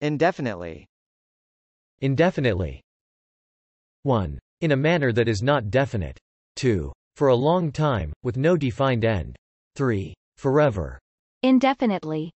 Indefinitely. Indefinitely. 1. In a manner that is not definite. 2. For a long time, with no defined end. 3. Forever. Indefinitely.